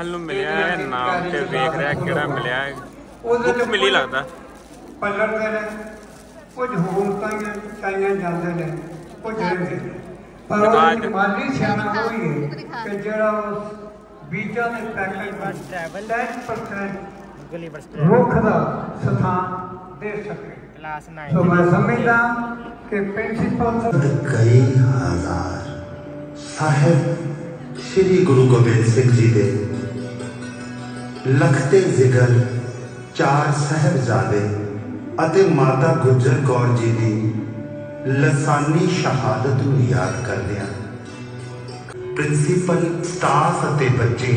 ਸਾਹਿਲ ਨੂੰ ਮਿਲਿਆ ਹੈ ਨਾਮ ਤੇ ਵੇਖ ਰਿਹਾ ਕਿਹੜਾ ਮਿਲਿਆ ਹੈ। ਉਹਦੇ ਬੁੱਕ ਮਿਲੀ ਲੱਗਦਾ। ਪਲਟਦੇ ਨੇ ਕੁਝ ਹਕੂਮਤਾਂ ਚਾਈਆਂ ਜਾਂਦੇ ਨੇ ਕੁਝ ਰਹਿੰਦੇ ਪਰ ਉਹ ਮਾਲੀ ਸਿਆਣਾ ਹੋਈ ਹੈ ਕਿ ਜਿਹੜਾ ਉਸ ਬੀਜਾਂ ਦੇ ਪੈਕੇਟ ਵਿੱਚ 10% ਗਲੀ ਬਸ ਰੁੱਖ ਦਾ ਸਥਾਨ ਦੇ ਸਕੇ। ਕਲਾਸ 9 ਸੋ ਮੈਂ ਸਮਝਦਾ ਕਿ ਪ੍ਰਿੰਸੀਪਲ ਕਈ ਹਜ਼ਾਰ ਸਾਹਿਬ ਸ੍ਰੀ ਗੁਰੂ ਗੋਬਿੰਦ ਸਿੰਘ ਜੀ ਦੇ ਲਖਤੇ ਜ਼ਿਗਰ ਚਾਰ ਸਾਹਿਬਜ਼ਾਦੇ ਅਤੇ ਮਾਤਾ ਗੁਜਰ ਕੌਰ ਜੀ ਦੀ ਲਸਾਨੀ ਸ਼ਹਾਦਤ ਨੂੰ ਯਾਦ ਕਰਦਿਆਂ ਪ੍ਰਿੰਸੀਪਲ, ਸਟਾਫ ਅਤੇ ਬੱਚੇ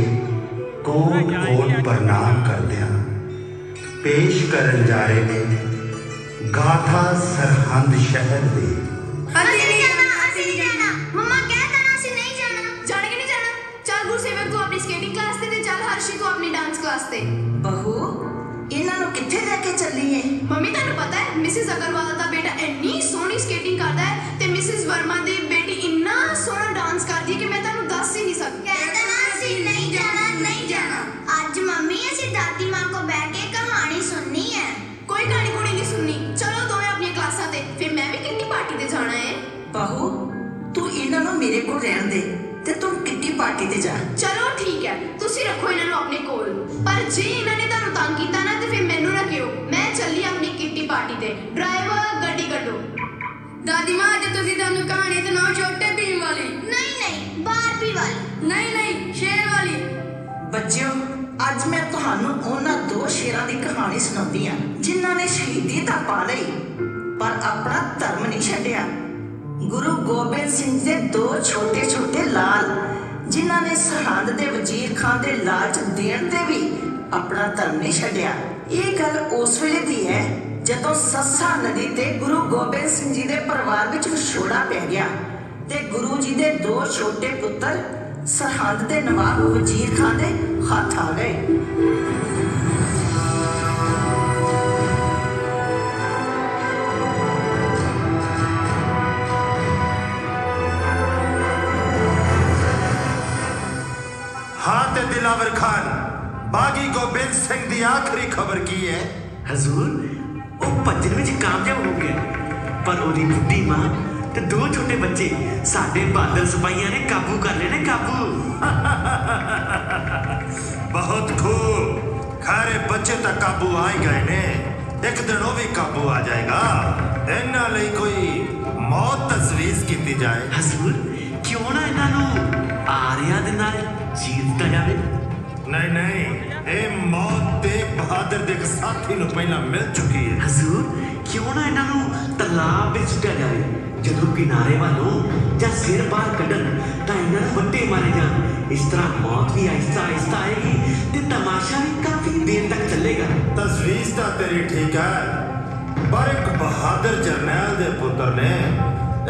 ਕੋਟ ਕੋਟ ਪ੍ਰਣਾਮ ਕਰਦਿਆਂ ਪੇਸ਼ ਕਰਨ ਜਾ ਰਹੇ ਨੇ ਗਾਥਾ ਸਰਹੰਦ ਸ਼ਹਿਰ ਦੇ। ਦੱਸੋ ਆਪਣੀ ਡਾਂਸ ਕਲਾਸ ਤੇ ਬਹੂ ਇਹਨਾਂ ਨੂੰ ਕਿੱਥੇ ਲੈ ਕੇ ਚੱਲੀ ਏ ਮੰਮੀ ਤੁਹਾਨੂੰ ਪਤਾ ਹੈ ਮਿਸਿਸ ਅਗਰਵਾਲ ਦਾ ਬੇਟਾ ਇੰਨੀ ਸੋਹਣੀ ਸਕੇਟਿੰਗ ਕਰਦਾ ਹੈ ਤੇ ਮਿਸਿਸ ਵਰਮਾ ਦੀ ਬੇਟੀ ਇੰਨਾ ਸੋਹਣਾ ਡਾਂਸ ਕਰਦੀ ਹੈ ਕਿ ਮੈਂ ਤੁਹਾਨੂੰ ਦੱਸ ਹੀ ਨਹੀਂ ਸਕਦੀ ਕਹਿੰਦਾ ਅਸੀਂ ਨਹੀਂ ਜਾਣਾ ਨਹੀਂ ਜਾਣਾ ਅੱਜ ਮੰਮੀ ਅਸੀਂ ਦਾਦੀ ਮਾਂ ਕੋ ਬੈਠ ਕੇ ਕਹਾਣੀ ਸੁਣਨੀ ਹੈ ਕੋਈ ਕਹਾਣੀ ਕੋਣੀ ਨਹੀਂ ਸੁਣਨੀ ਚਲੋ ਦੋਵੇਂ ਆਪਣੀਆਂ ਕਲਾਸਾਂ ਤੇ ਫਿਰ ਮੈਂ ਵੀ ਕਿੰਨੀ ਪਾਰਟੀ ਤੇ ਜਾਣਾ ਹੈ ਬਹੂ ਤੂੰ ਇਹਨਾਂ ਨੂੰ ਮੇਰੇ ਕੋਲ ਰਹਿਣ ਦੇ ਪਾਰਟੀ ਤੇ ਜਾ। ਚਲੋ ਠੀਕ ਹੈ ਤੁਸੀਂ ਰੱਖੋ ਇਹਨਾਂ ਨੂੰ ਆਪਣੇ ਕੋਲ। ਪਰ ਜੇ ਇਹਨਾਂ ਨੇ ਤੁਹਾਨੂੰ ਤੰਗ ਕੀਤਾ ਨਾ ਤੇ ਫਿਰ ਮੈਨੂੰ ਰੱਖਿਓ ਮੈਂ ਚੱਲੀ ਆਪਣੀ ਕਿੱਟੀ ਪਾਰਟੀ ਤੇ। ਡਰਾਈਵਰ ਗੱਡੀ ਕੱਢੋ। ਦਾਦੀ ਮਾਂ ਅੱਜ ਤੁਸੀਂ ਤੁਹਾਨੂੰ ਕਹਾਣੀ ਤੇ ਨਾ ਛੋਟੇ ਭੀਮ ਵਾਲੀ। ਨਹੀਂ ਨਹੀਂ ਬਾਰਬੀ ਵਾਲੀ। ਨਹੀਂ ਨਹੀਂ ਸ਼ੇਰ ਵਾਲੀ। ਬੱਚਿਓ ਅੱਜ ਮੈਂ ਤੁਹਾਨੂੰ ਉਹਨਾਂ ਦੋ ਸ਼ੇਰਾਂ ਦੀ ਕਹਾਣੀ ਸੁਣਾਉਂਦੀ ਹਾਂ ਜਿਨ੍ਹਾਂ ਨੇ ਸ਼ਹੀਦੀ ਤਾਂ ਪਾ ਲਈ ਪਰ ਆਪਣਾ ਧਰਮ ਨਹੀਂ ਛੱਡਿਆ। ਗੁਰੂ ਗੋਬਿੰਦ ਸਿੰਘ ਦੇ ਦੋ ਛੋਟੇ-ਛੋਟੇ ਲਾਲ ਜਿਨ੍ਹਾਂ ਨੇ ਸਰਹੰਦ ਦੇ ਵਜ਼ੀਰ ਖਾਨ ਦੇ ਲਾਲਚ ਦੇਣ ਤੇ ਵੀ ਆਪਣਾ ਧਰਮ ਨਹੀਂ ਛੱਡਿਆ। ਇਹ ਗੱਲ ਉਸ ਵੇਲੇ ਦੀ ਹੈ ਜਦੋਂ ਸੱਸਾ ਨਦੀ ਤੇ ਗੁਰੂ ਗੋਬਿੰਦ ਸਿੰਘ ਜੀ ਦੇ ਪਰਿਵਾਰ ਵਿੱਚ ਵਿਛੋੜਾ ਪੈ ਗਿਆ ਤੇ ਗੁਰੂ ਜੀ ਦੇ ਦੋ ਛੋਟੇ ਪੁੱਤਰ ਸਰਹੰਦ ਦੇ ਨਵਾਬ ਵਜ਼ੀਰ ਖਾਨ ਦੇ ਹੱਥ ਆ ਗਏ। ਬਾਗੀ ਗੋਬਿੰਦ ਸਿੰਘ ਦੀ ਆਖਰੀ ਖਬਰ ਕੀ ਹੈ? ਹਜ਼ੂਰ ਉਹ ਭੱਜਣ ਵਿੱਚ ਕਾਮਯਾਬ ਹੋ ਗਿਆ। ਪਰ ਉਹਦੀ ਬੁੱਢੀ ਮਾਂ ਤੇ ਦੋ ਛੋਟੇ ਬੱਚੇ ਸਾਡੇ ਬਾਦਲ ਸਿਪਾਹੀਆਂ ਨੇ ਕਾਬੂ ਕਰ ਲਏ ਨੇ ਕਾਬੂ। ਬਹੁਤ ਖੂਬ ਖਾਰੇ ਬੱਚੇ ਤਾਂ ਕਾਬੂ ਆ ਹੀ ਗਏ ਨੇ। ਇੱਕ ਦਿਨ ਉਹ ਵੀ ਕਾਬੂ ਆ ਜਾਏਗਾ। ਇਹਨਾਂ ਲਈ ਕੋਈ ਮੌਤ ਤਜਵੀਜ਼ ਕੀਤੀ ਜਾਏ। ਹਜ਼ੂਰ ਕਿਉਂ ਨਾ ਇਹਨਾਂ ਨੂੰ ਆਰਿਆਂ ਦੇ ਨਾਲ ਜੀਤ ਦਿੱਤਾ ਜਾਵੇ? ਨਹੀਂ ਨਹੀਂ। ਇਹ ਮੌਤ ਤੇ ਬਹਾਦਰ ਦੇ ਸਾਥੀ ਨੂੰ ਪਹਿਲਾਂ ਮਿਲ ਚੁੱਕੀ ਹੈ। ਹਜ਼ੂਰ ਕਿਉਂ ਨਾ ਇਹਨਾਂ ਨੂੰ ਤਲਾਬ ਵਿੱਚ ਸੁੱਟਿਆ ਜਾਵੇ ਜਦੋਂ ਕਿਨਾਰੇ ਵੱਲੋਂ ਜਾਂ ਸਿਰ ਬਾਹਰ ਕੱਢਣ ਤਾਂ ਇਹਨਾਂ ਨੂੰ ਵੱਟੇ ਮਾਰੇ ਜਾਣ। ਇਸ ਤਰ੍ਹਾਂ ਮੌਤ ਵੀ ਆਹਿਸਤਾ ਆਹਿਸਤਾ ਆਏਗੀ ਤੇ ਤਮਾਸ਼ਾ ਵੀ ਕਾਫੀ ਦੇਰ ਤੱਕ ਚੱਲੇਗਾ। ਤਜਵੀਜ਼ ਤਾਂ ਤੇਰੀ ਠੀਕ ਹੈ ਪਰ ਇੱਕ ਬਹਾਦਰ ਜਰਨੈਲ ਦੇ ਪੁੱਤਰ ਨੇ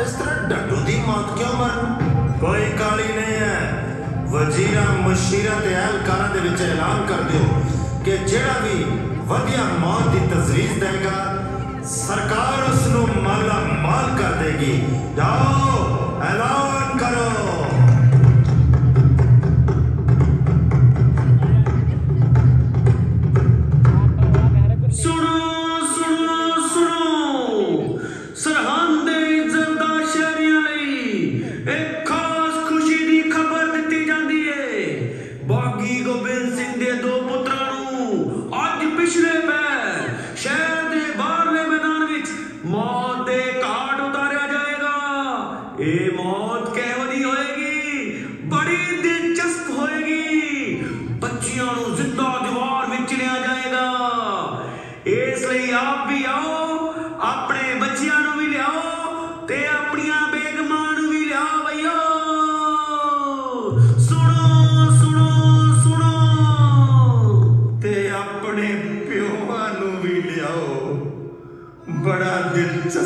ਇਸ ਤਰ੍ਹਾਂ ਡੱਡੂ ਦੀ ਮੌਤ ਕਿਉਂ ਮਰਨ? ਕੋਈ ਕਾਲੀ ਨਹੀਂ ਹੈ। ਵਜ਼ੀਰਾਂ ਮੁਸ਼ੀਰਾਂ ਤੇ ਅਹਿਲਕਾਰਾਂ ਦੇ ਵਿੱਚ ਐਲਾਨ ਕਰ ਦਿਓ ਕਿ ਜਿਹੜਾ ਵੀ ਵਧੀਆ ਮੌਤ ਦੀ ਤਜਵੀਜ਼ ਦੇਗਾ ਸਰਕਾਰ ਉਸ ਨੂੰ ਮਾਲਾ ਮਾਲ ਕਰ ਦੇਗੀ ਜਾਓ ਐਲਾਨ ਕਰੋ ਮੌਤ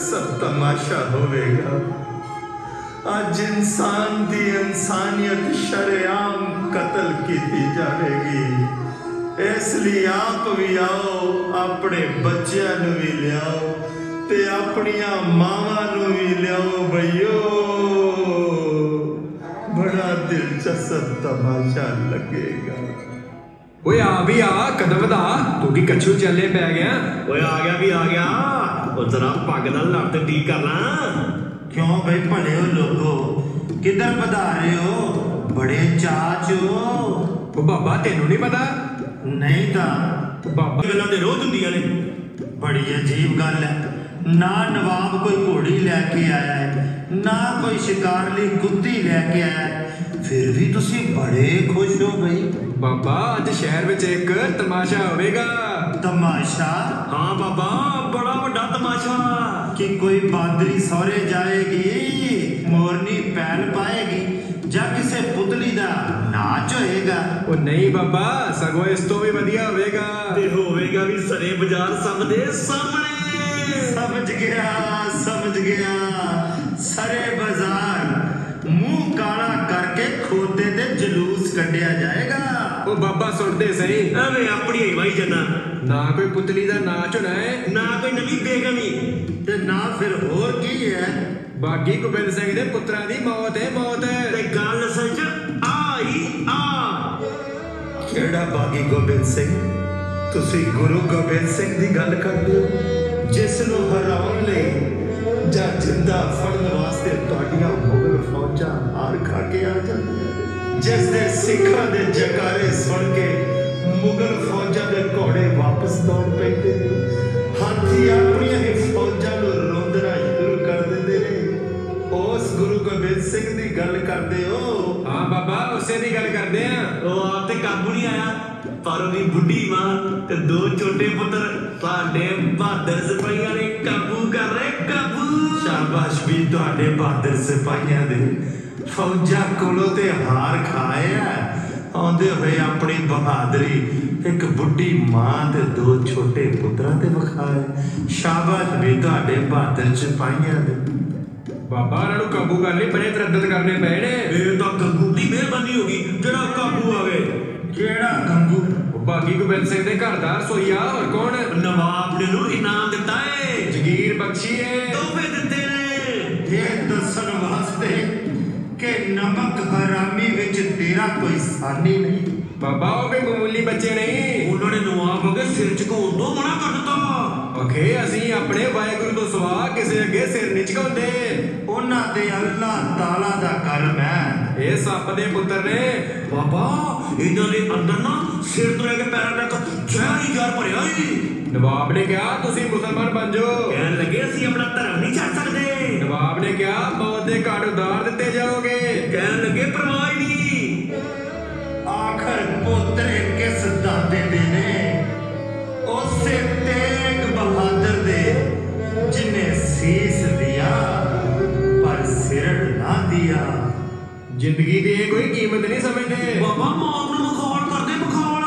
ਦਿਲਚਸਪ ਤਮਾਸ਼ਾ ਹੋਵੇਗਾ। ਅੱਜ ਇਨਸਾਨ ਦੀ ਇਨਸਾਨੀਅਤ ਸ਼ਰੇਆਮ ਕਤਲ ਕੀਤੀ ਜਾਵੇਗੀ। ਇਸ ਲਈ ਆਪ ਵੀ ਆਓ ਆਪਣੇ ਬੱਚਿਆਂ ਨੂੰ ਵੀ ਲਿਆਓ ਤੇ ਆਪਣੀਆਂ ਮਾਵਾਂ ਨੂੰ ਵੀ ਲਿਆਓ ਭਈਓ ਬੜਾ ਦਿਲਚਸਪ ਤਮਾਸ਼ਾ ਲੱਗੇਗਾ। ਓਏ ਆ ਵੀ ਆ ਕਦਮ ਵਧਾ। ਤੂੰ ਕੀ ਕੱਛੂ ਚੱਲੇ ਪੈ ਗਿਆ? ਓਏ ਆ ਗਿਆ ਵੀ ਆ ਗਿਆ। ਉਹ ਪੱਗ ਦਾ ਲੱਤ ਡੀ ਕਰ ਲਾਂ। ਕਿਉਂ ਬਈ ਭਲੇ ਹੋ ਲੋਗੋ ਕਿੱਧਰ ਪਧਾਰੇ ਹੋ? ਬੜੇ ਚਾਚ ਹੋ। ਉਹ ਬਾਬਾ ਤੈਨੂੰ ਨਹੀਂ ਪਤਾ? ਨਹੀਂ ਤਾਂ। ਬਾਬਾ ਗੱਲਾਂ ਤੇ ਰੋਜ਼ ਹੁੰਦੀਆਂ ਨੇ। ਬੜੀ ਅਜੀਬ ਗੱਲ ਹੈ। ਨਾ ਨਵਾਬ ਕੋਈ ਘੋੜੀ ਲੈ ਕੇ ਆਇਆ ਹੈ ਨਾ ਕੋਈ ਸ਼ਿਕਾਰ ਲਈ ਕੁੱਤੀ ਲੈ ਕੇ ਆਇਆ ਹੈ। ਫਿਰ ਵੀ ਤੁਸੀਂ ਬੜੇ ਖੁਸ਼ ਹੋ ਬਈ। ਬਾਬਾ ਅੱਜ ਸ਼ਹਿਰ ਵਿੱਚ ਇੱਕ ਤਮਾਸ਼ਾ ਹੋਵੇਗਾ। ਤਮਾਸ਼ਾ ਹਾਂ ਬਾਬਾ ਬੜਾ ਵੱਡਾ ਤਮਾਸ਼ਾ। ਕਿ ਕੋਈ ਬਾਦਰੀ ਸਹੁਰੇ ਜਾਏਗੀ ਮੋਰਨੀ ਪੈਲ ਪਾਏਗੀ ਜਾਂ ਕਿਸੇ ਪੁਤਲੀ ਦਾ ਨਾਚ ਹੋਏਗਾ। ਉਹ ਨਹੀਂ ਬਾਬਾ ਸਗੋਂ ਇਸ ਤੋਂ ਵੀ ਵਧੀਆ ਹੋਵੇਗਾ। ਤੇ ਹੋਵੇਗਾ ਵੀ ਸਰੇ ਬਾਜ਼ਾਰ ਸਭ ਦੇ ਸਾਹਮਣੇ। ਸਮਝ ਗਿਆ ਸਮਝ ਗਿਆ। ਸਾਰੇ ਬਾਜ਼ਾਰ ਮੂੰਹ ਕਾਲਾ ਕਰਕੇ ਖੋਤੇ ਤੇ ਜਲੂਸ ਕੱਢਿਆ ਜਾਏਗਾ। ਉਹ ਬਾਬਾ ਸੁਣਦੇ ਸਹੀ। ਐਵੇਂ ਆਪਣੀ ਹੀ ਵਾਈ ਜਨਾ। ਨਾ ਕੋਈ ਪੁਤਲੀ ਦਾ ਨਾਚ ਹੋਣਾ ਹੈ, ਨਾ ਕੋਈ ਨਵੀਂ ਬੇਗਮੀ। ਤੇ ਨਾ ਫਿਰ ਹੋਰ ਕੀ ਹੈ? ਬਾਗੀ ਗੋਬਿੰਦ ਸਿੰਘ ਦੇ ਪੁੱਤਰਾਂ ਦੀ ਮੌਤ ਹੈ, ਮੌਤ ਤੇ ਗੱਲ ਸੱਚ ਆਈ ਆ। ਕਿਹੜਾ ਬਾਗੀ ਗੋਬਿੰਦ ਸਿੰਘ? ਤੁਸੀਂ ਗੁਰੂ ਗੋਬਿੰਦ ਸਿੰਘ ਦੀ ਗੱਲ ਕਰਦੇ ਹੋ, ਜਿਸ ਨੂੰ ਹਰਾਉਣ ਲਈ ਜਾਂ ਜਿੰਦਾ ਫੜਨ ਵਾਸਤੇ ਤੁਹਾਡੀਆਂ ਮੁਗਲ ਫੌਜਾਂ ਹਾਰ ਖਾ ਕੇ ਆ ਜਾਂਦੀਆਂ ਜਿਸ ਦੇ ਸਿੱਖਾਂ ਦੇ ਜਕਾਰੇ ਸੁਣ ਕੇ ਮੁਗਲ ਫੌਜਾਂ ਦੇ ਘੋੜੇ ਵਾਪਸ ਦੌੜ ਪੈਂਦੇ ਨੇ। ਹਾਥੀ ਆਪਣੀਆਂ ਹੀ ਫੌਜਾਂ ਨੂੰ ਰੋਂਦਣਾ ਸ਼ੁਰੂ ਕਰ ਦਿੰਦੇ ਨੇ। ਉਸ ਗੁਰੂ ਗੋਬਿੰਦ ਸਿੰਘ ਦੀ ਗੱਲ ਕਰਦੇ ਹੋ? ਹਾਂ ਬਾਬਾ, ਉਸੇ ਦੀ ਗੱਲ ਕਰਦੇ ਆ। ਉਹ ਆਪ ਤੇ ਕਾਬੂ ਨਹੀਂ ਆਇਆ। ਪਰ ਉਹਦੀ ਬੁੱਢੀ ਮਾਂ ਤੇ ਦੋ ਛੋਟੇ ਪੁੱਤਰ ਤੁਹਾਡੇ ਬਹਾਦਰ ਸਿਪਾਹੀਆਂ ਨੇ ਕਾਬੂ ਕਰ ਰਹੇ, ਕਾਬੂ। ਸ਼ਾਬਾਸ਼ ਵੀ ਤੁਹਾਡੇ ਬਹਾਦਰ ਸਿਪਾਹੀਆਂ ਦੇ। ਫੌਜਾਂ ਕੋਲੋਂ ਤੇ ਹਾਰ ਖਾਇਆ ਆਉਂਦੇ ਹੋਏ ਆਪਣੀ ਬਹਾਦਰੀ ਇੱਕ ਬੁੱਢੀ ਮਾਂ ਤੇ ਦੋ ਛੋਟੇ ਪੁੱਤਰਾਂ ਤੇ ਵਿਖਾਏ ਸ਼ਾਬਾਸ਼ ਵੀ ਤੁਹਾਡੇ ਬਹਾਦਰ ਸਿਪਾਹੀਆਂ ਦੇ ਬਾਬਾ ਉਹਨਾਂ ਨੂੰ ਕਾਬੂ ਕਰਨ ਲਈ ਬੜੇ ਤਰੱਦਦ ਕਰਨੇ ਪਏ ਨੇ। ਇਹ ਤਾਂ ਗੰਗੂ ਦੀ ਮਿਹਰਬਾਨੀ ਹੋ ਗਈ ਜਿਹੜਾ ਕਾਬੂ ਆਵੇ। ਕਿਹੜਾ ਗੰਗੂ? ਬਾਗੀ ਗੋਬਿੰਦ ਸਿੰਘ ਦੇ ਘਰ ਦਾ ਰਸੋਈਆ ਹੋਰ ਕੌਣ? ਨਵਾਬ ਨੇ ਨੂੰ ਇਨਾਮ ਦਿੱਤਾ ਏ। ਜਗੀਰ ਬਖਸ਼ੀ ਏ। ਤੋਹਫੇ ਦਿੱਤੇ ਨੇ। ਇਹ ਦੱਸਣ ਵਾਸਤੇ ਕਿ ਨਮਕ ਹਰਾਮੀ ਵਿੱਚ ਤੇਰਾ ਕੋਈ ਸਾਨੀ ਨਹੀਂ। ਬਾਬਾ ਉਹ ਕੋਈ ਮਾਮੂਲੀ ਬੱਚੇ ਨਹੀਂ ਉਹਨਾਂ ਨੇ ਨਵਾਬ ਅੱਗੇ ਸਿਰ ਝੁਕਾਉਣ ਤੋਂ ਮਨਾ ਕਰ ਦਿੱਤਾ ਓਕੇ ਅਸੀਂ ਆਪਣੇ ਵਾਹਿਗੁਰੂ ਤੋਂ ਸਵਾ ਕਿਸੇ ਅੱਗੇ ਸਿਰ ਨਹੀਂ ਝੁਕਾਉਂਦੇ। ਉਹਨਾਂ ਤੇ ਅੱਲਾਹ ਤਾਲਾ ਦਾ ਕਰਮ ਹੈ ਇਹ ਸੱਪ ਦੇ ਪੁੱਤਰ ਨੇ। ਬਾਬਾ ਇਹਨਾਂ ਦੇ ਅੰਦਰ ਨਾ ਸਿਰ ਤੋਂ ਲੈ ਕੇ ਪੈਰਾਂ ਤੱਕ ਜ਼ਹਿਰੀ ਜ਼ਹਿਰ ਭਰਿਆ ਈ। ਨਵਾਬ ਨੇ ਕਿਹਾ ਤੁਸੀਂ ਮੁਸਲਮਾਨ ਬਣ ਜਾਓ। ਕਹਿਣ ਲੱਗੇ ਅਸੀਂ ਆਪਣਾ ਧਰਮ ਨਹੀਂ ਛੱਡ ਸਕਦੇ। ਨਵਾਬ ਨੇ ਕਿਹਾ ਮੌਤ ਦੇ ਘਾਟ ਉਤਾਰ ਦਿੱਤੇ ਜਾਓਗੇ। ਕਹਿਣ ਲੱਗੇ ਪਰਵਾਹ ਹੀ ਨਹੀਂ। ਆਖਰ ਪੋਤਰੇ ਕਿਸ ਦਾਦੇ ਦੇ ਨੇ? ਉਸੇ ਤੇਗ ਬਹਾਦਰ ਦੇ ਜਿਨੇ ਸੀਸ ਦਿਆ ਪਰ ਸਿਰੜ ਨਾ ਦਿਆ। ਜ਼ਿੰਦਗੀ ਦੀ ਇਹ ਕੋਈ ਕੀਮਤ ਨਹੀਂ ਸਮਝਦੇ। ਬਾਬਾ ਮੌਤ ਨੂੰ ਮਖੌਲ ਕਰਦੇ ਮਖੌਲ।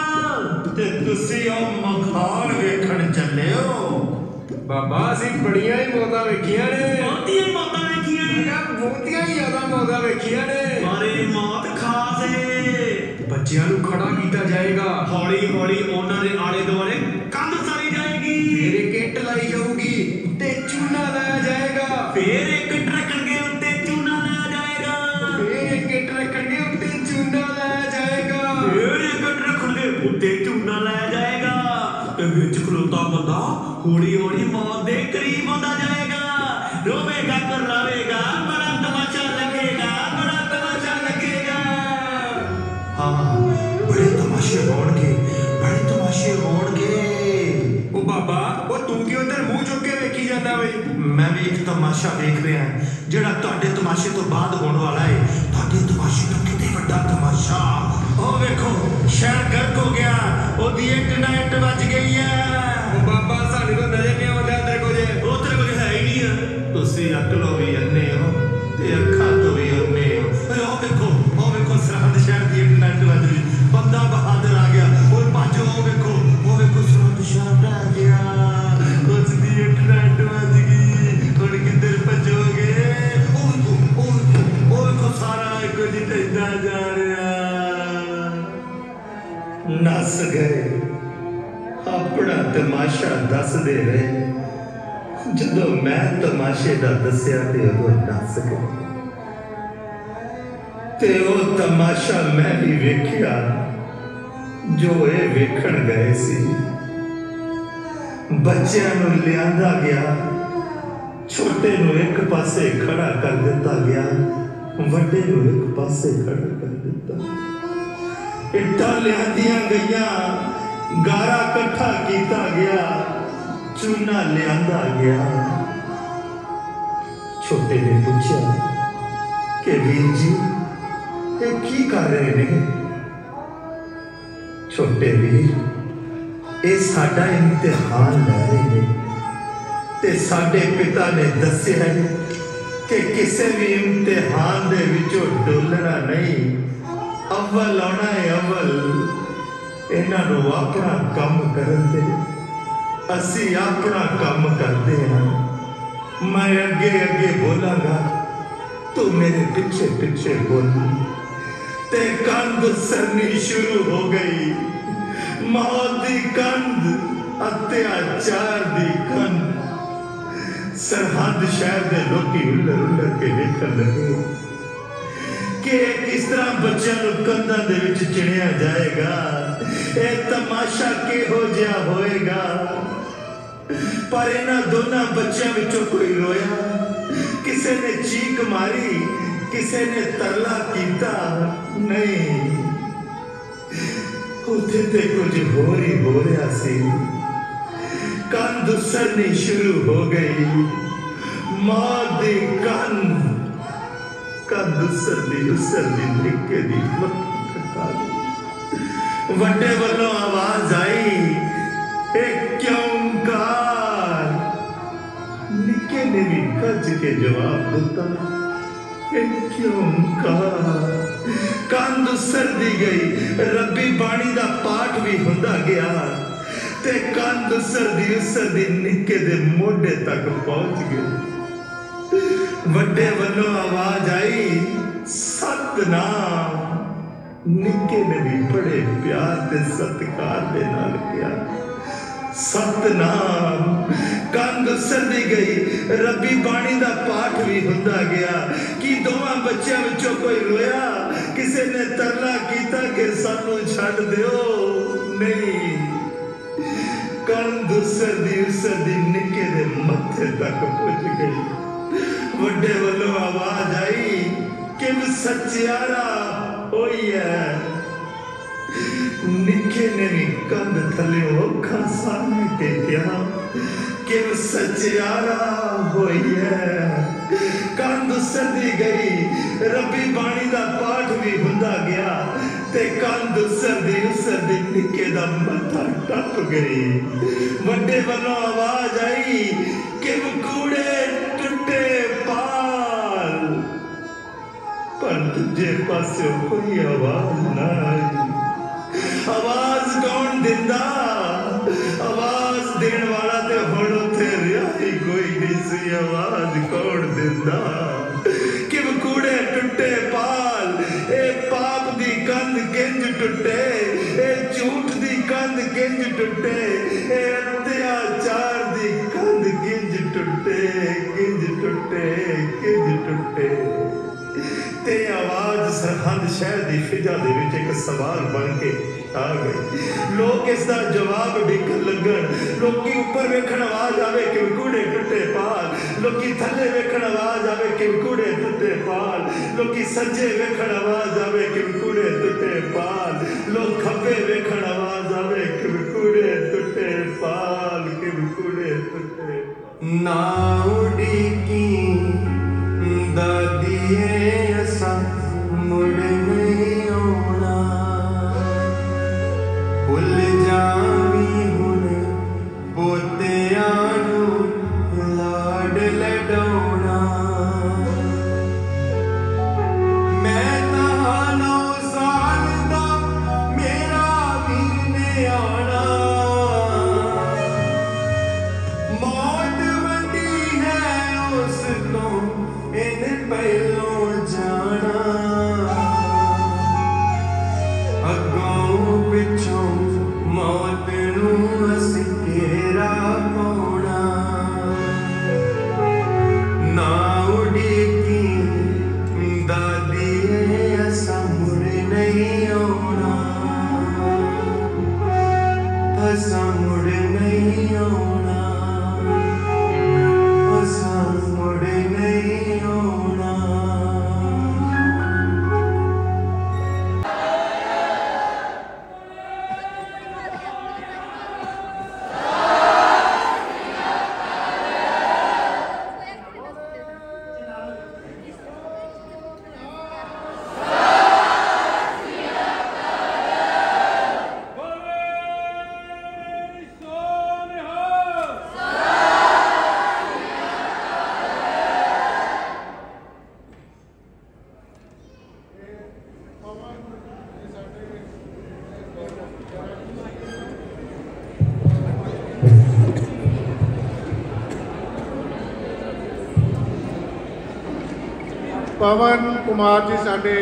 ਤੇ ਤੁਸੀਂ ਉਹ ਮਖੌਲ ਵੇਖਣ ਚੱਲੇ ਹੋ ਬਾਬਾ ਅਸੀਂ ਬੜੀਆਂ ਹੀ ਮੌਤਾਂ ਵੇਖੀਆਂ ਨੇ। ਬਹੁਤੀਆਂ ਹੀ ਮੌਤਾਂ ਵੇਖੀਆਂ ਕਿਹਾ ਬਹੁਤੀਆਂ ਹੀ ਜ਼ਿਆਦਾ ਮੌਤਾਂ ਵੇਖੀਆਂ ਨੇ। ਇਹ ਮੌਤ ਖਾਸ ਏ ਬੱਚਿਆਂ ਨੂੰ ਖੜਾ ਕੀਤਾ ਜਾਏਗਾ। ਹੌਲੀ ਹੌਲੀ ਉਹਨਾਂ ਦੇ ਆਲੇ ਦੁਆਲੇ ਕੰਧ ਸਾਰੀ ਜਾਏਗੀ। ਹੌਲੀ ਹੌਲੀ ਮੌਤ ਦੇ ਕਰੀਬ ਹੁੰਦਾ ਜਾਏਗਾ। ਰੋਵੇਗਾ ਕਰਾਵੇਗਾ ਬੜਾ ਤਮਾਸ਼ਾ ਲੱਗੇਗਾ ਬੜਾ ਤਮਾਸ਼ਾ ਲੱਗੇਗਾ। ਹਾਂ, ਬੜੇ ਤਮਾਸ਼ੇ ਹੋਣਗੇ, ਬੜੇ ਤਮਾਸ਼ੇ ਹੋਣਗੇ। ਉਹ ਬਾਬਾ ਉਹ ਤੂੰ ਕਿਉਂ ਉਧਰ ਮੂੰਹ ਚੁੱਕ ਕੇ ਵੇਖੀ ਜਾਂਦਾ ਵੇ? ਮੈਂ ਵੀ ਇੱਕ ਤਮਾਸ਼ਾ ਵੇਖ ਰਿਹਾ ਜਿਹੜਾ ਤੁਹਾਡੇ ਤਮਾਸ਼ੇ ਤੋਂ ਬਾਅਦ ਹੋਣ ਵਾਲਾ ਹੈ ਤੁਹਾਡੇ ਤਮਾਸ਼ੇ ਤੋਂ ਕਿਤੇ ਵੱਡਾ ਤਮਾਸ਼ਾ। ਉਹ ਵੇਖੋ, ਸ਼ਹਿਰ ਗਰਕ ਹੋ ਗਿਆ, ਉਹਦੀ ਇੰਟਰਨੈਟ ਵੱਜ ਗਈ ਹੈ। ਉਹ ਤਮਾਸ਼ਾ ਦੱਸਦੇ ਰਹੇ। ਜਦੋਂ ਮੈਂ ਤਮਾਸ਼ੇ ਦਾ ਦੱਸਿਆ ਤੇ ਉਦੋਂ ਨੱਸ ਗਏ। ਤੇ ਉਹ ਤਮਾਸ਼ਾ ਮੈਂ ਵੀ ਵੇਖਿਆ, ਜੋ ਇਹ ਵੇਖਣ ਗਏ ਸੀ। ਬੱਚਿਆਂ ਨੂੰ ਲਿਆਂਦਾ ਗਿਆ, ਛੋਟੇ ਨੂੰ ਇੱਕ ਪਾਸੇ ਖੜਾ ਕਰ ਦਿੱਤਾ ਗਿਆ, ਵੱਡੇ ਨੂੰ ਇੱਕ ਪਾਸੇ ਖੜਾ ਕਰ ਦਿੱਤਾ। ਇੱਟਾਂ ਲਿਆਂਦੀਆਂ ਗਈਆਂ। ਗਾਰਾ ਇਕੱਠਾ ਕੀਤਾ ਗਿਆ, ਚੂਨਾ ਲਿਆਂਦਾ ਗਿਆ। ਛੋਟੇ ਨੇ ਪੁੱਛਿਆ ਕਿ ਵੀਰ ਜੀ, ਇਹ ਕੀ ਕਰ ਰਹੇ ਨੇ? ਛੋਟੇ ਵੀਰ, ਇਹ ਸਾਡਾ ਇਮਤਿਹਾਨ ਲੈ ਰਹੇ ਨੇ ਤੇ ਸਾਡੇ ਪਿਤਾ ਨੇ ਦੱਸਿਆ ਹੈ ਕਿ ਕਿਸੇ ਵੀ ਇਮਤਿਹਾਨ ਦੇ ਵਿੱਚੋਂ ਡੋਲਣਾ ਨਹੀਂ। ਅਵਲ ਆਉਣਾ ਹੈ ਅਵਲ। ਇਹਨਾਂ ਨੂੰ ਆਪਣਾ ਕੰਮ ਕਰਨ ਦੇ। ਅਸੀਂ ਆਪਣਾ ਕੰਮ ਕਰਦੇ ਹਾਂ। ਮੈਂ ਅੱਗੇ ਅੱਗੇ ਬੋਲਾਂਗਾ, ਤੂੰ ਮੇਰੇ ਪਿੱਛੇ ਪਿੱਛੇ ਬੋਲ। ਤੇ ਕੰਧ ਸਰਨੀ ਸ਼ੁਰੂ ਹੋ ਗਈ। ਮੌਤ ਦੀ ਕੰਧ, ਅਤਿਆਚਾਰ ਦੀ ਕੰਧ। ਸਰਹੰਦ ਸ਼ਹਿਰ ਦੇ ਲੋਕੀ ਉੱਲਰ ਉੱਲਰ ਕੇ ਵੇਖਣ ਲੱਗੇ। ਕਿ ਕਿਸ ਤਰ੍ਹਾਂ ਬੱਚਿਆਂ ਨੂੰ ਕੰਧਾਂ ਦੇ ਵਿੱਚ ਚਿਣਿਆ ਜਾਏਗਾ। ਇਹ ਤਮਾਸ਼ਾ ਕਿਹੋ ਜਿਹਾ ਹੋਏਗਾ? ਪਰ ਇਹਨਾਂ ਦੋਨਾਂ ਬੱਚਿਆਂ ਵਿੱਚੋਂ ਕੋਈ ਰੋਇਆ? ਕਿਸੇ ਨੇ ਚੀਕ ਮਾਰੀ, ਕਿਸੇ ਨੇ ਤਰਲਾ ਕੀਤਾ? ਨਹੀਂ। ਉੱਥੇ ਤੇ ਕੁਝ ਹੋਰ ਹੀ ਹੋ ਰਿਹਾ ਸੀ। ਕੰਨ ਦੁਸਰਨੀ ਸ਼ੁਰੂ ਹੋ ਗਈ। ਮਾਂ ਦੇ ਕੰਨ। ਕੰਧ ਉਸਰਦੀ ਉਸਰਦੀ ਨਿੱਕੇ ਦੀ ਮੱਕੀ ਕਟਾ ਵੱਡੇ ਵੱਲੋਂ ਆਵਾਜ਼ ਆਈ। ਇਹ ਕਿਉਂ ਕਾਰ ਨਿੱਕੇ ਨੇ ਵੀ ਕੱਜ ਕੇ ਜਵਾਬ ਦਿੱਤਾ। ਇਹ ਕਿਉਂ ਕਾਰ ਕੰਧ ਉਸਰਦੀ ਗਈ। ਰੱਬੀ ਬਾਣੀ ਦਾ ਪਾਠ ਵੀ ਹੁੰਦਾ ਗਿਆ। ਤੇ ਕੰਧ ਸਰਦੀ ਸਰਦੀ ਨਿੱਕੇ ਦੇ ਮੋਢੇ ਤੱਕ ਪਹੁੰਚ ਗਈ। ਵੱਡੇ ਵੱਲੋਂ ਆਵਾਜ਼ ਆਈ, ਸਤਨਾਮ। ਨਿੱਕੇ ਨੇ ਵੀ ਬੜੇ ਪਿਆਰ ਤੇ ਸਤਿਕਾਰ ਦੇ ਨਾਲ ਕਿਹਾ, ਸਤਨਾਮ। ਕੰਧ ਉਸਰਦੀ ਗਈ, ਰੱਬੀ ਬਾਣੀ ਦਾ ਪਾਠ ਵੀ ਹੁੰਦਾ ਗਿਆ। ਕਿ ਦੋਵਾਂ ਬੱਚਿਆਂ ਵਿੱਚੋਂ ਕੋਈ ਰੋਇਆ ਕਿਸੇ ਨੇ ਤਰਲਾ ਕੀਤਾ ਕਿ ਸਾਨੂੰ ਛੱਡ ਦਿਓ? ਨਹੀਂ। ਕੰਧ ਉਸਰਦੀ ਉਸਰਦੀ ਨਿੱਕੇ ਦੇ ਮੱਥੇ ਤੱਕ ਪੁੱਜ ਗਈ। ਵੱਡੇ ਵੱਲੋਂ ਆਵਾਜ਼ ਆਈ ਕਿ ਸੱਚਿਆਰਾ? ਹੋਈ ਹੈ ਨਿੱਕੇ ਨੇ ਵੀ ਕੰਧ ਥੱਲੇ ਅੱਖਾਂ ਸਾਹਮਣੇ ਕੇ ਕਿਹਾ ਕਿ ਸੱਚਿਆਰਾ ਹੋਈ ਹੈ ਕੰਧ ਸਰਦੀ ਗਈ। ਰੱਬੀ ਬਾਣੀ ਦਾ ਪਾਠ ਵੀ ਹੁੰਦਾ ਗਿਆ। ਤੇ ਕੰਧ ਸਰਦੀ ਸਰਦੀ ਨਿੱਕੇ ਦਾ ਮੱਥਾ ਟੱਪ ਗਈ। ਵੱਡੇ ਵੱਲੋਂ ਆਵਾਜ਼ ਆਈ ਕਿ ਕੂੜੇ ਪਰ ਦੂਜੇ ਪਾਸੇ ਕੋਈ ਆਵਾਜ਼ ਨਾ ਆਈ ਆਵਾਜ਼ ਕੌਣ ਦਿੰਦਾ? ਆਵਾਜ਼ ਦੇਣ ਵਾਲਾ ਤੇ ਹੁਣ ਉੱਥੇ ਰਿਹਾ ਹੀ ਕੋਈ ਨਹੀਂ ਸੀ। ਆਵਾਜ਼ ਕੌਣ ਦਿੰਦਾ? ਕਿ ਵਕੂੜੇ ਟੁੱਟੇ ਪਾਲ? ਇਹ ਪਾਪ ਦੀ ਕੰਧ ਕਿੰਜ ਟੁੱਟੇ? ਇਹ ਝੂਠ ਦੀ ਕੰਧ ਕਿੰਜ ਟੁੱਟੇ? ਇਹ ਅਤਿਆਚਾਰ ਦੀ ਕੰਧ ਕਿੰਜ ਟੁੱਟੇ? ਕਿੰਜ ਟੁੱਟੇ? ਕਿੰਜ ਟੁੱਟੇ? ਤੇ ਆਵਾਜ਼ ਸਰਹੰਦ ਸ਼ਹਿਰ ਦੀ ਫਿਜ਼ਾ ਦੇ ਵਿੱਚ ਇੱਕ ਸਵਾਲ ਬਣ ਕੇ ਆ ਗਈ ਲੋਕ ਇਸ ਦਾ ਜਵਾਬ ਢਿੱਕਣ ਲੱਗਣ ਲੋਕੀ ਉੱਪਰ ਵੇਖਣ ਆਵਾਜ਼ ਆਵੇ ਕਿ ਕੂੜੇ ਟੁੱਟੇ ਪਾਲ ਲੋਕੀ ਥੱਲੇ ਵੇਖਣ ਆਵਾਜ਼ ਆਵੇ ਕਿ ਕੂੜੇ ਟੁੱਟੇ ਪਾਲ ਲੋਕੀ ਸੱਜੇ ਵੇਖਣ ਆਵਾਜ਼ ਆਵੇ ਕਿ ਕੂੜੇ ਟੁੱਟੇ ਪਾਲ ਲੋਕ ਖੱਬੇ ਵੇਖਣ ਆਵਾਜ਼ ਆਵੇ ਕਿ ਕੂੜੇ ਟੁੱਟੇ ਪਾਲ ਕਿ ਕੂੜੇ ਟੁੱਟੇ ਨਾ होना भसा मुड़ नहीं होना ਪਵਨ ਕੁਮਾਰ ਜੀ ਸਾਡੇ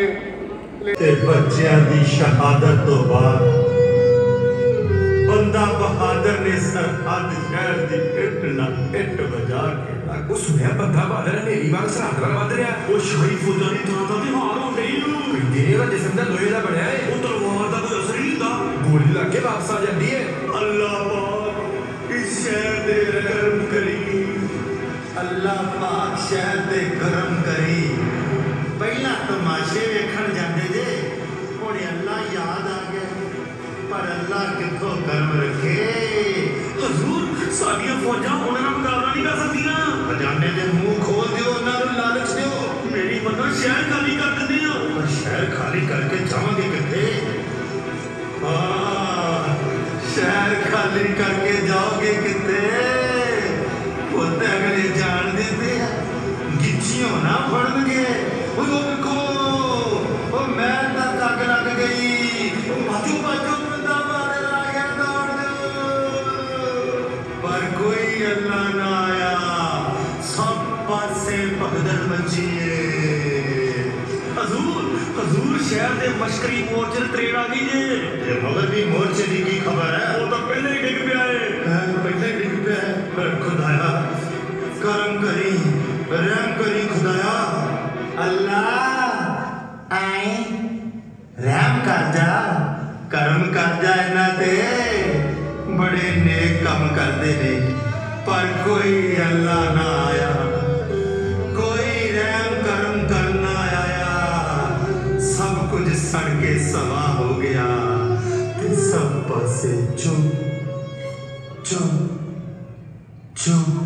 ਤੇ ਬੱਚਿਆਂ ਦੀ ਸ਼ਹਾਦਤ ਤੋਂ ਬਾਅਦ ਬੰਦਾ ਬਹਾਦਰ ਨੇ ਸਰਹੱਦ ਸ਼ਹਿਰ ਦੀ ਇੱਟ ਨਾਲ ਇੱਟ ਵਜਾ ਕੇ ਉਸ ਨੇ ਬੰਦਾ ਬਾਦਰ ਨੇਰੀ ਵਾਂਗ ਸਰਹੱਦ ਵੱਲ ਵੱਧ ਰਿਹਾ ਉਹ ਸ਼ਰੀਫ ਫੁੱਲਾਂ ਦੀ ਥਾਂ ਤਾਂ ਤਿਉਹਾਰ ਹੋ ਗਈ। ਨੂੰ ਕਹਿੰਦੇ ਇਹਦਾ ਜਿਸਮ ਦਾ ਲੋਹੇ ਦਾ ਬਣਿਆ ਏ। ਉਹ ਤਲਵਾਰ ਦਾ ਕੋਈ ਅਸਰ ਹੀ ਨਹੀਂ ਹੁੰਦਾ। ਗੋਲੀ ਲੱਗ ਕੇ ਵਾਪਸ ਆ ਜਾਂਦੀ ਏ। ਅੱਲਾਹ ਪਾਕ ਇਸ ਸ਼ਹਿਰ ਦੇ ਰਹਿਮ ਕਰੀ ਅੱਲਾਹ ਪਾਕ ਸ਼ਹਿਰ ਦੇ ਕਰਮ ਕਰੀ ਪਹਿਲਾਂ ਤਮਾਸ਼ੇ ਵੇਖਣ ਜਾਂਦੇ ਜੇ ਹੁਣ ਅੱਲਾਹ ਯਾਦ ਆ ਗਿਆ ਪਰ ਅੱਲਾਹ ਕਿੱਥੋਂ ਕਰਮ ਰੱਖੇ ਹਜ਼ੂਰ ਸਾਡੀਆਂ ਫੌਜਾਂ ਉਹਨਾਂ ਨਾਲ ਮੁਕਾਬਲਾ ਨਹੀਂ ਕਰ ਸਕਦੀਆਂ ਖਜ਼ਾਨੇ ਦੇ ਮੂੰਹ ਖੋਲ ਦਿਓ ਉਹਨਾਂ ਨੂੰ ਲਾਲਚ ਦਿਓ ਮੇਰੀ ਮੰਨੋ ਸ਼ਹਿਰ ਖਾਲੀ ਕਰ ਦਿੰਦੇ ਆ ਪਰ ਸ਼ਹਿਰ ਖਾਲੀ ਕਰਕੇ ਜਾਵਾਂਗੇ ਕਿੱਥੇ ਹਾਂ ਸ਼ਹਿਰ ਖਾਲੀ ਕਰਕੇ ਜਾਓਗੇ ਕਿੱਥੇ ਉੱਤੇ ਅਗਲੇ ਜਾਣ ਦਿੰਦੇ ਆ ਗਿੱਚੀਆਂ ਨਾ ਫੜਨਗੇ ਉਹ ਰੁਕੋ ਉਹ ਮੈਂ ਤਾਂ ਤੱਕ ਲੱਗ ਗਈ ਉਹ ਬਾਜੂ ਬਾਜੂ ਬੰਦਾ ਮਾਰੇ ਆ ਗਿਆ ਦੌੜ ਦਿਓ ਪਰ ਕੋਈ ਅੱਲਾ ਨਾ ਆਇਆ ਸਭ ਪਾਸੇ ਭਗਦੜ ਮਚੀ ਏ ਹਜ਼ੂਰ ਹਜ਼ੂਰ ਸ਼ਹਿਰ ਦੇ ਮਸ਼ਕਰੀ ਮੋਰਚੇ ਤੇ ਟ੍ਰੇਨ ਆ ਗਈ ਜੇ ਇਹ ਮਗਰ ਵੀ ਮੋਰਚੇ ਦੀ ਕੀ ਖਬਰ ਹੈ ਉਹ ਤਾਂ ਪਹਿਲੇ ਹੀ ਡਿੱਗ ਪਿਆ ਏ ਕਹਿ ਪਹਿਲੇ ਡਿੱਗ ਪਿਆ ਹੈ। ਪਰ ਖੁਦਾਇਆ ਕਰਮ ਕਰੀ ਰਹਿਮ ਕਰੀ ਖੁਦਾਇਆ ਅੱਲਾ ਆਏ ਰਹਿਮ ਕਰ ਜਾ ਕਰਮ ਕਰ ਜਾ ਇਹਨਾਂ ਤੇ ਬੜੇ ਨੇਕ ਕੰਮ ਕਰਦੇ ਨੇ ਪਰ ਕੋਈ ਅੱਲਾ ਨਾ ਆਇਆ ਕੋਈ ਰਹਿਮ ਕਰਮ ਕਰਨਾ ਆਇਆ ਸਭ ਕੁਝ ਸੜ ਕੇ ਸਵਾ ਹੋ ਗਿਆ ਤੇ ਸਭ ਪਾਸੇ ਚੁੱਪ ਚੁੱਪ ਚੁੱਪ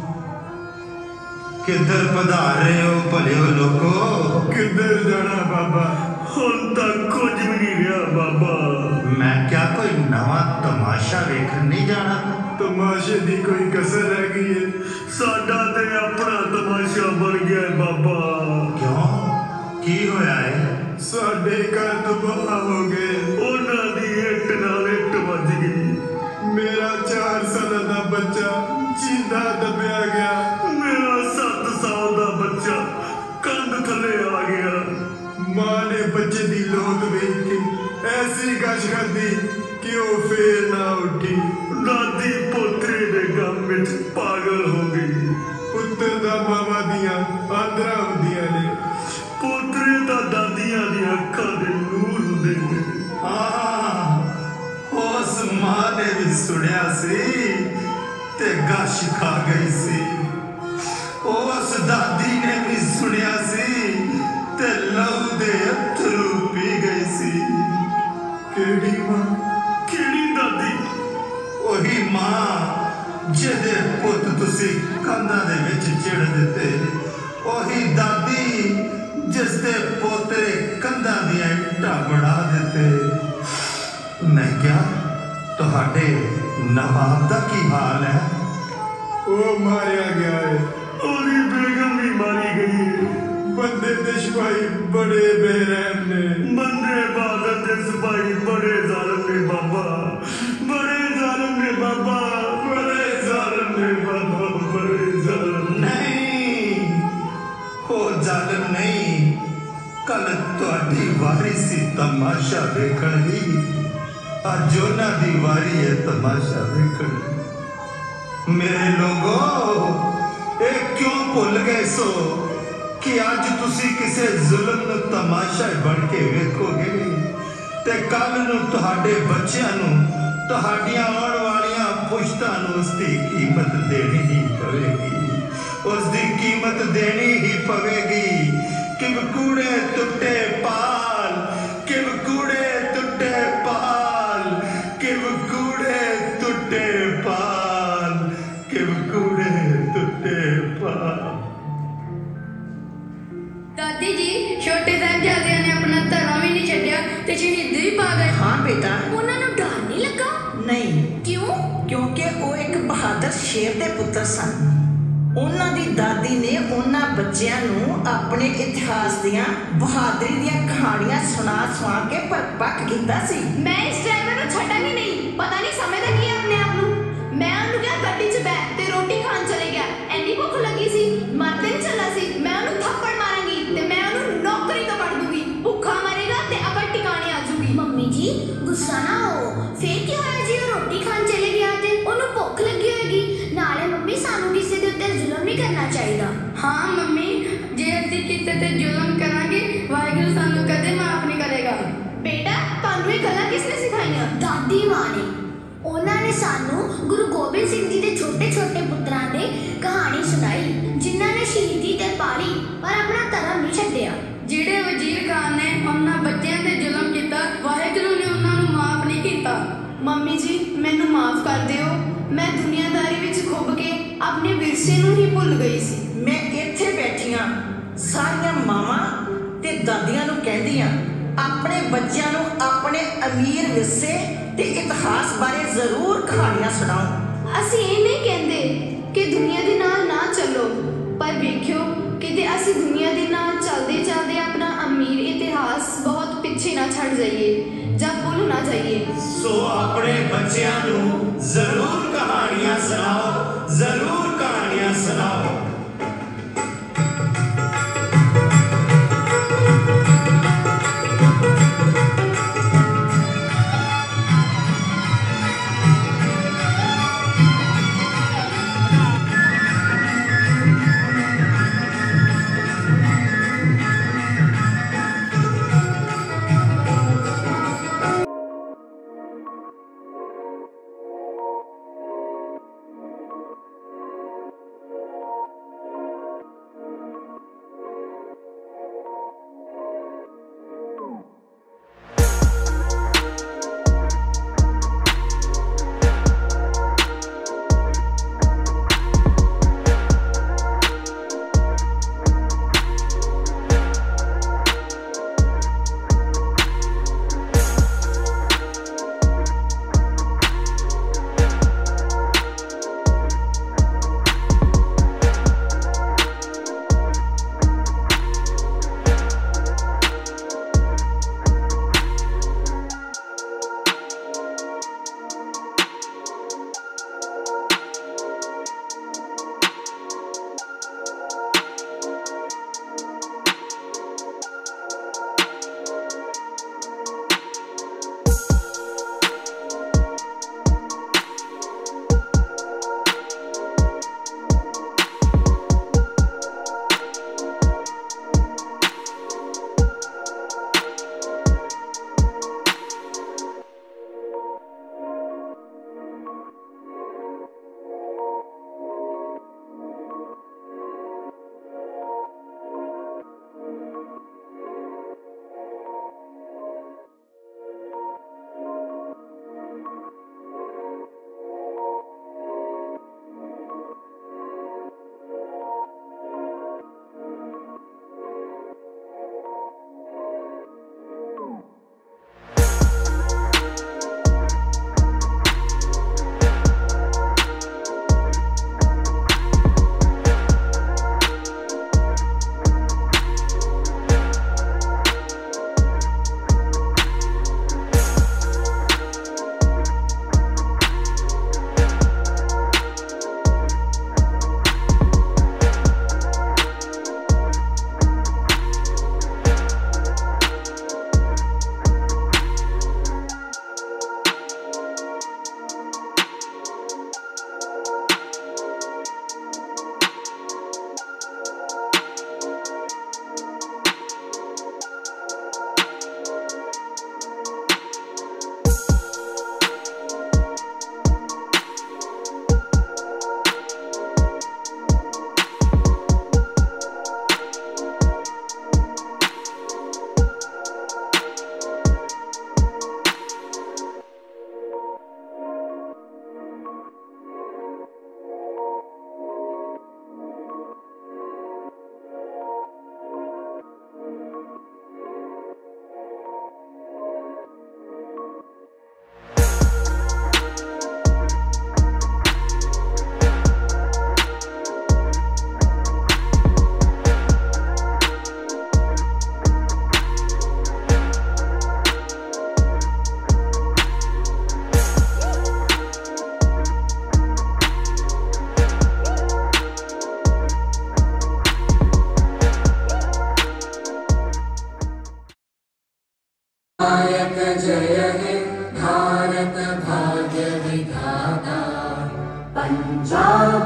ਕਿੱਧਰ ਪਧਾਰ ਰਹੇ ਹੋ ਭਲਿਓ ਲੋਕੋ ਕਿੱਧਰ ਜਾਣਾ ਬਾਬਾ ਹੁਣ ਤੱਕ ਕੁਝ ਵੀ ਨਹੀਂ ਰਿਹਾ ਬਾਬਾ ਮੈਂ ਕਿਹਾ ਕੋਈ ਨਵਾਂ ਤਮਾਸ਼ਾ ਵੇਖਣ ਨਹੀਂ ਜਾਣਾ ਤਮਾਸ਼ੇ ਦੀ ਕੋਈ ਕਸਰ ਰਹਿ ਗਈ ਹੈ ਸਾਡਾ ਤੇ ਆਪਣਾ ਤਮਾਸ਼ਾ ਬਣ ਗਿਆ ਏ ਬਾਬਾ ਕਿਉਂ ਕੀ ਹੋਇਆ ਹੈ ਸਾਡੇ ਘਰ ਤਬਾਹ ਹੋ ਗਏ ਉਹਨਾਂ ਦੀ ਇੱਟ ਨਾਲ ਇੱਟ ਵੱਜ ਗਈ ਮੇਰਾ 4 ਸਾਲਾਂ ਦਾ ਬੱਚਾ ਜਿੰਦਾ ਦੱਬਿਆ ਗਿਆ ਮੇਰਾ 7 ਸਾਲ ਦਾ ਬੱਚਾ ਕੰਧ ਥੱਲੇ ਆ ਗਿਆ ਮਾਂ ਨੇ ਬੱਚੇ ਦੀ ਲੋਥ ਵੇਖ ਕੇ ਐਸੀ ਗਸ਼ ਕਰਦੀ ਕਿ ਉਹ ਫੇਰ ਨਾ ਉੱਠੀ। ਦਾਦੀ ਪੋਤਰੇ ਦੇ ਗਮ ਵਿੱਚ ਪਾਗਲ ਹੋ ਗਈ। ਪੁੱਤਰ ਦਾ ਮਾਵਾ ਦੀਆਂ ਆਂਦਰਾਂ ਹੁੰਦੀਆਂ ਨੇ। ਪੋਤਰੇ ਦਾ ਦਾਦੀਆਂ ਦੀਆਂ ਅੱਖਾਂ ਦੇ ਨੂਰ ਹੁੰਦੇ ਨੇ। ਆਹ, ਉਸ ਮਾਂ ਨੇ ਵੀ ਸੁਣਿਆ ਸੀ ਤੇ ਗਸ਼ ਖਾ ਗਈ ਸੀ। ਉਸ ਦਾਦੀ ਕਿਹੜੀ ਮਾਂ ਕਿਹੜੀ ਦਾਦੀ? ਉਹੀ ਮਾਂ ਜਿਹਦੇ ਪੁੱਤ ਤੁਸੀਂ ਕੰਧਾਂ ਦੇ ਵਿੱਚ ਚਿੜ ਦਿੱਤੇ। ਉਹੀ ਦਾਦੀ ਜਿਸ ਦੇ ਪੋਤਰੇ ਕੰਧਾਂ ਦੀਆਂ ਇੱਟਾਂ ਬਣਾ ਦਿੱਤੇ। ਮੈਂ ਕਿਹਾ ਤੁਹਾਡੇ ਨਵਾਬ ਦਾ ਕੀ ਹਾਲ ਹੈ? ਉਹ ਮਾਰਿਆ ਗਿਆ ਹੈ ਉਹਦੀ ਬੇਗਮ ਵੀ ਮਾਰੀ ਗਈ ਹੈ। ਬੰਦੇ ਤੇ ਸਿਪਾਹੀ ਬੜੇ ਬੇਰਹਿਮ ਨੇ। ਬੰਦੇ ਬਾਦਲ ਦੇ ਸਿਪਾਹੀ ਤਮਾਸ਼ਾ ਵੇਖਣ ਦੀ। ਅੱਜ ਉਹਨਾਂ ਦੀ ਵਾਰੀ ਹੈ ਤਮਾਸ਼ਾ ਵੇਖਣ। ਮੇਰੇ ਲੋਗੋ, ਇਹ ਕਿਉਂ ਭੁੱਲ ਗਏ ਸੋ ਕਿ ਅੱਜ ਤੁਸੀਂ ਕਿਸੇ ਜ਼ੁਲਮ ਨੂੰ ਤਮਾਸ਼ਾ ਬਣ ਕੇ ਵੇਖੋਗੇ? ਤੇ ਕੱਲ ਨੂੰ ਤੁਹਾਡੇ ਬੱਚਿਆਂ ਨੂੰ, ਤੁਹਾਡੀਆਂ ਆਉਣ ਵਾਲੀਆਂ ਪੁਸ਼ਤਾਂ ਨੂੰ ਉਸ ਦੀ ਕੀਮਤ ਦੇਣੀ ਹੀ ਪਵੇਗੀ। ਉਸ ਦੀ ਕੀਮਤ ਦੇਣੀ ਹੀ ਪਵੇਗੀ ਕਿ ਕੂੜੇ ਟੁੱਟੇ ਪਾ ਦਾਦੀ ਜੀ ਛੋਟੇ ਸਾਹਿਬਜ਼ਾਦਿਆਂ ਨੇ ਆਪਣਾ ਧਰਮ ਵੀ ਨਹੀਂ ਛੱਡਿਆ ਤੇ ਸ਼ਹੀਦੀ ਵੀ ਪਾ ਗਏ। ਹਾਂ ਬੇਟਾ। ਉਹਨਾਂ ਨੂੰ ਡਰ ਨਹੀਂ ਲੱਗਾ? ਨਹੀਂ। ਕਿਉਂ? ਕਿਉਂਕਿ ਉਹ ਇੱਕ ਬਹਾਦਰ ਸ਼ੇਰ ਦੇ ਪੁੱਤਰ ਸਨ। ਉਹਨਾਂ ਦੀ ਦਾਦੀ ਨੇ ਉਹਨਾਂ ਬੱਚਿਆਂ ਨੂੰ ਆਪਣੇ ਇਤਿਹਾਸ ਦੀਆਂ ਬਹਾਦਰੀ ਦੀਆਂ ਕਹਾਣੀਆਂ ਸੁਣਾ ਸੁਣਾ ਕੇ ਪਰਪੱਕ ਕੀਤਾ ਸੀ। ਮੈਂ ਇਸ ਡਰਾਈਵਰ ਨੂੰ ਛੱਡਾਂਗੀ ਨਹੀਂ। ਪਤਾ ਨਹੀਂ ਸਮਝਦਾ ਕੀ ਗੁੱਸਾ ਨਾ ਹੋ ਫੇਰ ਕੀ ਹੋਇਆ ਜੀ ਉਹ ਰੋਟੀ ਖਾਣ ਚਲੇ ਗਿਆ ਤੇ ਉਹਨੂੰ ਭੁੱਖ ਲੱਗੀ ਹੋਏਗੀ? ਨਾਲੇ ਮੰਮੀ ਸਾਨੂੰ ਕਿਸੇ ਦੇ ਉੱਤੇ ਜ਼ੁਲਮ ਨਹੀਂ ਕਰਨਾ ਚਾਹੀਦਾ। ਹਾਂ ਮੰਮੀ ਜੇ ਅਸੀਂ ਕਿਸੇ ਤੇ ਜ਼ੁਲਮ ਕਰਾਂਗੇ ਵਾਹਿਗੁਰੂ ਸਾਨੂੰ ਕਦੇ ਮਾਫ ਨਹੀਂ ਕਰੇਗਾ। ਬੇਟਾ ਤੁਹਾਨੂੰ ਇਹ ਗੱਲਾਂ ਕਿਸ ਨੇ ਸਿਖਾਈਆਂ? ਦਾਦੀ ਮਾਂ ਨੇ। ਉਹਨਾਂ ਨੇ ਸਾਨੂੰ ਗੁਰੂ ਗੋਬਿੰਦ ਸਿੰਘ ਜੀ ਦੇ ਛੋਟੇ-ਛੋਟੇ ਪੁੱਤਰਾਂ ਦੇ ਕਹਾਣੀ ਸੁਣਾਈ ਜਿਨ੍ਹਾਂ ਨੇ ਸ਼ਹੀਦੀ ਤੇ ਪਾਲੀ ਪਰ ਆਪਣਾ ਧਰਮ ਨਹੀਂ ਛੱਡਿਆ। ਜਿਹੜੇ ਵਜ਼ੀਰ ਖਾਨ ਨੇ ਉਹਨਾਂ ਬੱਚਿਆਂ ਤੇ ਮੈਨੂੰ ਮਾਫ ਕਰ ਦਿਓ। ਮੈਂ ਦੁਨੀਆਦਾਰੀ ਵਿੱਚ ਖੁੱਭ ਕੇ ਆਪਣੇ ਵਿਰਸੇ ਨੂੰ ਹੀ ਭੁੱਲ ਗਈ ਸੀ। ਮੈਂ ਇੱਥੇ ਬੈਠੀਆਂ ਸਾਰੀਆਂ ਮਾਵਾਂ ਤੇ ਦਾਦੀਆਂ ਨੂੰ ਕਹਿੰਦੀਆਂ ਆਪਣੇ ਬੱਚਿਆਂ ਨੂੰ ਆਪਣੇ ਅਮੀਰ ਵਿਰਸੇ ਤੇ ਇਤਿਹਾਸ ਬਾਰੇ ਜ਼ਰੂਰ ਕਹਾਣੀਆਂ ਸੁਣਾਓ। ਅਸੀਂ ਇਹ ਨਹੀਂ ਕਹਿੰਦੇ ਕਿ ਦੁਨੀਆ ਦੇ ਨਾਲ ਨਾ ਚੱਲੋ ਪਰ ਵੇਖਿਓ ਕਿਤੇ ਅਸੀਂ ਦੁਨੀਆ ਦੇ ਨਾਲ ਚੱਲਦੇ ਚੱਲਦੇ ਆਪਣਾ ਅਮੀਰ ਇਤਿਹਾਸ ਬਹੁਤ ਪਿੱਛੇ ਨਾ ਛੱਡ ਜਾਈਏ। ਜਾਂ ਭੁੱਲ ਚਾਹੀਏ ਸੋ ਆਪਣੇ ਬੱਚਿਆਂ ਨੂੰ ਜ਼ਰੂਰ ਕਹਾਣੀਆਂ ਸੁਣਾਓ ਜ਼ਰੂਰ ਕਹਾਣੀਆਂ ਸੁਣਾਓ।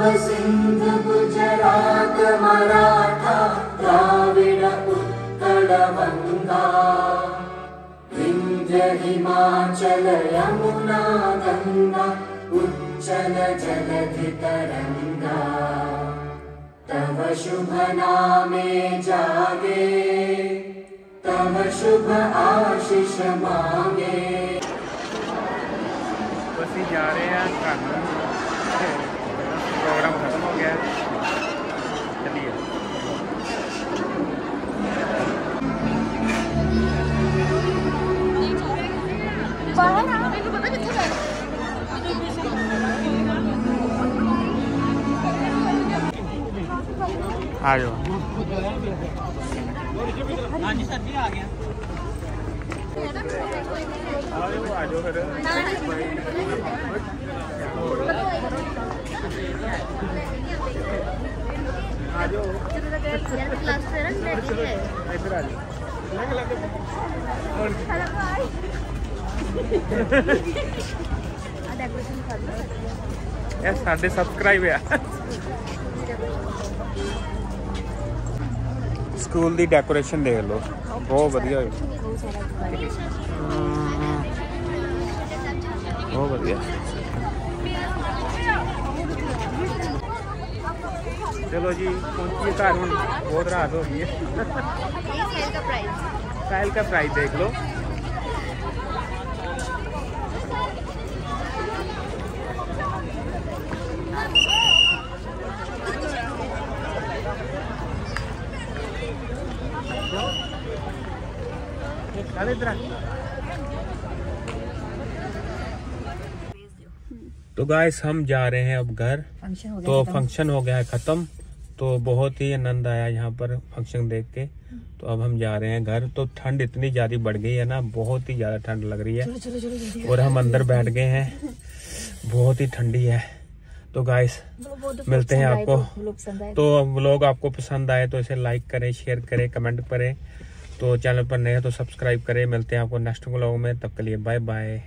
सिन्ध गुजरात मराठा द्राविड उत्कल गङ्गा विन्ध्य हिमाचल यमुना गङ्गा उच्चल जलधि तरङ्गा तव शुभ नामे जागे तव शुभ आशीष मांगे ਅਸੀਂ ਜਾ ਰਹੇ ਹਾਂ ਘਰ ਨੂੰ ਪ੍ਰੋਗਰਾਮ ਖਤਮ ਹੋ ਗਿਆ। ਚਲਿਏ। ਆ ਜਾਓ। ਹਾਂਜੀ ਸਰ ਜੀ ਆ ਗਿਆ। ਆ ਜਾਓ ਆ ਜਾਓ ਫਿਰ ਆ ਜਾਓ ਇੱਧਰ ਆ ਜਾਓ ਲੰਘ ਲੱਗ ਇਹ ਸਾਡੇ ਸਬਸਕ੍ਰਾਈਬ ਆ। ਸਕੂਲ ਦੀ ਡੈਕੋਰੇਸ਼ਨ ਦੇਖ ਲਓ। ਬਹੁਤ ਵਧੀਆ ਹੋਈ ਬਹੁਤ ਵਧੀਆ। चलो जी ਪਹੁੰਚੀਏ ਘਰ बहुत रात हो गई है। का प्राइस देख लो। तो गाइस हम जा रहे हैं अब घर। तो फ़ंक्शन हो गया है खत्म। तो बहुत ही आनंद आया यहाँ पर फ़ंक्शन देख के। तो अब हम जा रहे हैं घर। तो ठंड इतनी ज़्यादा बढ़ गई है ना बहुत ही ज़्यादा ठंड लग रही चलो है। चलो चलो जल्दी और हम अंदर बैठ गए हैं। बहुत ही ठंडी है। तो गाइस मिलते हैं आपको। तो व्लॉग आपको पसंद आए तो इसे लाइक करें शेयर करें कमेंट करें। तो चैनल पर नए हैं तो सब्सक्राइब करें। मिलते हैं आपको नेक्स्ट व्लॉग में। तब के लिए बाय बाय